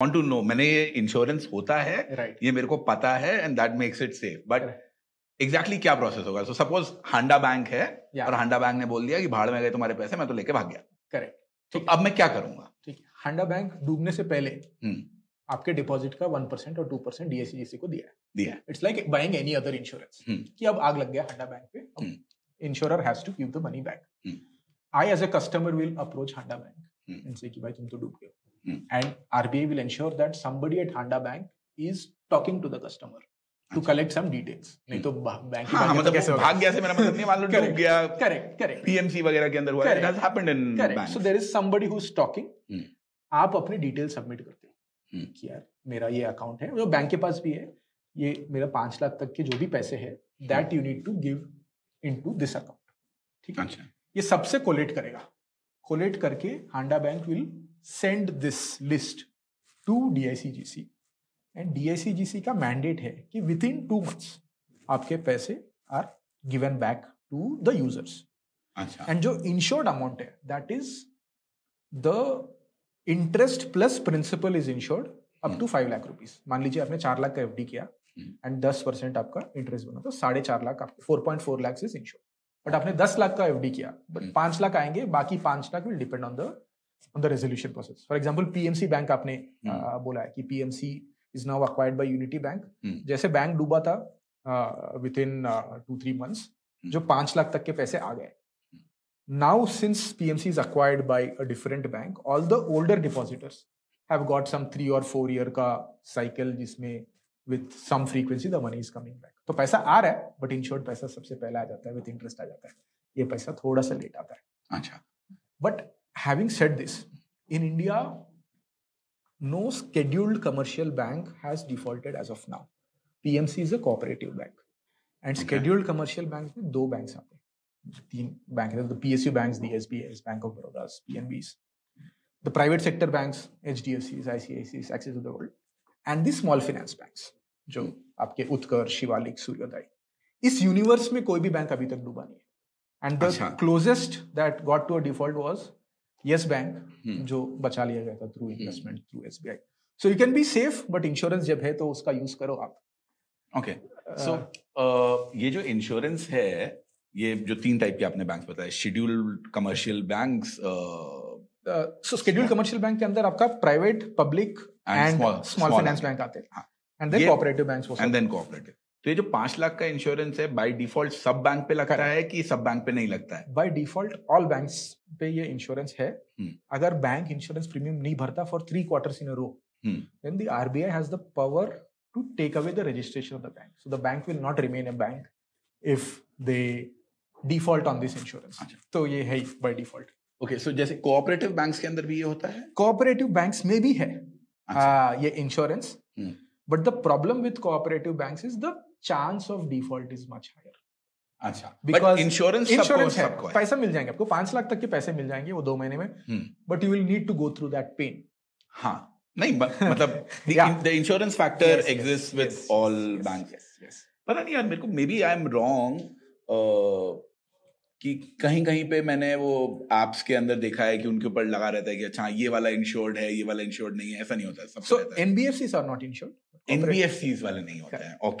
Want to know मैंने ये insurance होता है राइट ये मेरे को पता है and that makes it safe but. Exactly क्या प्रोसेस होगा? सो सपोज़ हांडा बैंक है या और हांडा बैंक ने बोल दिया कि भाड़ में गए तुम्हारे पैसे मैं तो लेके भाग गया। करेक्ट तो अब मैं क्या करूँगा? ठीक हांडा बैंक डूबने से पहले हम्म, आपके डिपॉजिट का वन परसेंट और टू परसेंट डीएससीजीसी को दिया है। दिया it's like buying any other insurance. कि अब आग लग गया हांडा बैंक पे। Insurer has to give the money back. I as a customer will approach Handa bank hmm. And say कि भाई तुम तो डूब गए हम्म। And RBI will ensure that somebody at Handa bank is talking to the customer to collect some details नहीं तो bank. हाँ हाँ, मतलब कैसे भाग गया से मेरा मतलब नहीं मान लो डूब Correct. गया। करेक्ट करेक्ट पीएमसी वगैरह के अंदर हुआ has happened in correct so there is somebody who is talking. आप अपनी डिटेल सबमिट करते हो। हम्म। कि यार मेरा ये अकाउंट है जो बैंक के पास भी है ये मेरा पाँच लाख तक के जो भी पैसे है that you need to give into this account ठीक है? अच्छा। ये सबसे कोलेट करेगा। कोलेट करके हांडा bank will send this list to DICGC and DICGC का मैंडेट है कि विद इन टू मंथ्स आपके पैसे are given back to the users and जो इंश्योर्ड अमाउंट है that is the interest plus principal is insured up to five lakh rupees मान लीजिए आपने चार लाख का एफडी किया। एंड दस परसेंट आपका इंटरेस्ट बना तो साढ़े चार लाख आपके four point four lakh is insured but आपने दस लाख का एफडी किया बट हम्म। पाँच लाख आएँगे बाकी पाँच lakh will depend on the on the resolution process for example PMC bank आपने uh, बोला है कि PMC is now acquired by Unity bank. जैसे बैंक डूबा था within two three months जो पाँच लाख तक के पैसे आ गए। Now since pmc is acquired by a different bank all the older depositors have got some three or four year का cycle जिसमें with some frequency the money is coming back. तो पैसा आ रहा है बट इन इंश्योर्ड पैसा सबसे पहले आ जाता है विथ इंटरेस्ट आ जाता है। ये पैसा थोड़ा सा लेट आता है। अच्छा। But having said this, in India, no scheduled commercial bank has defaulted as of now. PMC is a cooperative bank. And Okay. scheduled commercial banks में दो banks आते हैं तीन बैंक है the PSU banks, the SBIs, Bank of Baroda's, PNBs. The private sector banks, HDFCs, ICICs, Axis of the world, and the small finance banks, जो आपके उत्कर्ष शिवालिक सूर्योदय इस यूनिवर्स में कोई भी बैंक अभी तक डूबा नहीं है एंड द अच्छा। Closest that got to a default was Yes Bank hmm. जो बचा लिया गया था through investment through SBI so you can be safe but insurance जब है तो उसका यूज़ करो आप। ओके सो ये जो इंश्योरेंस है ये जो तीन टाइप के आपने बैंक बताए scheduled commercial bank so scheduled commercial bank के अंदर आपका private public and small finance bank आते हैं। And then cooperative banks and then cooperative तो ये जो पाँच लाख का इंश्योरेंस है बाय डिफ़ॉल्ट सब बैंक पे लगता है कि सब बैंक पे नहीं लगता है? बाय डिफ़ॉल्ट ऑल बैंक पे ये इंश्योरेंस है। हम्म। अगर बैंक इंश्योरेंस प्रीमियम नहीं भरता for three quarter in row then the RBI has the power to take away the registration of the bank so the bank will not remain a bank if they default on this insurance तो ये है by default okay so जैसे cooperative banks के अंदर भी ये होता है? कोऑपरेटिव बैंक्स में भी है। आ, ये insurance but the problem with cooperative banks is the the of default is much higher. अच्छा Because बट इंश्योरेंस है पैसा मिल जाएँगे आपको पाँच लाख तक के पैसे मिल जाएँगे वो दो महीने में। But you will need to go through that pain हाँ नहीं मतलब the insurance factor exist with all yes. पता नहीं यार मेरे को maybe I am wrong कि कहीं कहीं पे मैंने वो एप्स के अंदर देखा है कि उनके ऊपर लगा रहता है कि अच्छा ये वाला इंश्योर्ड है ये वाला इंश्योर्ड नहीं है ऐसा नहीं होता NBFCs are not वाले नहीं होते हैं ओके